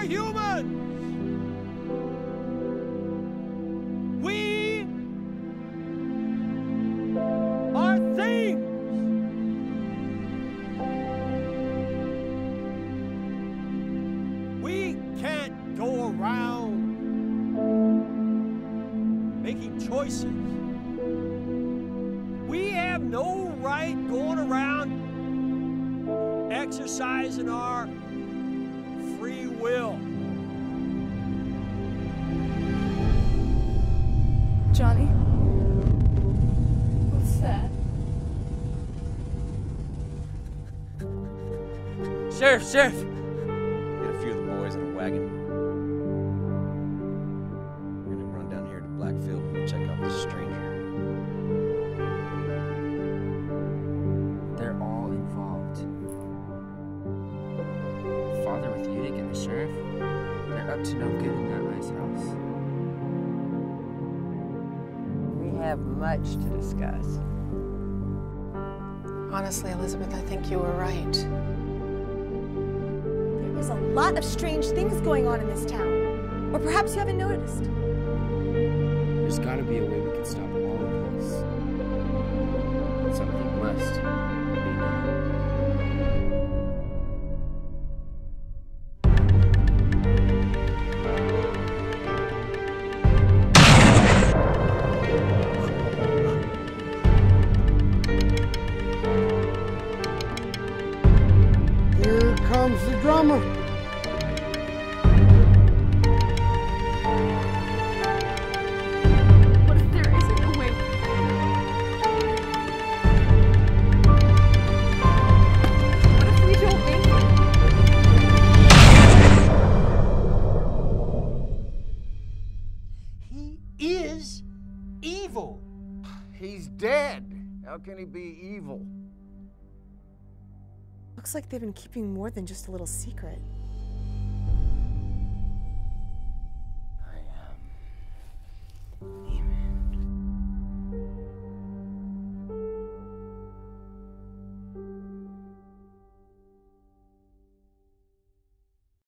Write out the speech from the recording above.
are humans. We are things. We can't go around making choices. We have no right going around exercising our will. Johnny? What's that? Sheriff, Sheriff! Get a few of the boys in a wagon. Father with Udick and the sheriff, they're up to no good in that nice house. We have much to discuss. Honestly, Elizabeth, I think you were right. There is a lot of strange things going on in this town. Or perhaps you haven't noticed. There's gotta be a way we can stop all of this. Something must He is evil. He's dead. How can he be evil? Looks like they've been keeping more than just a little secret.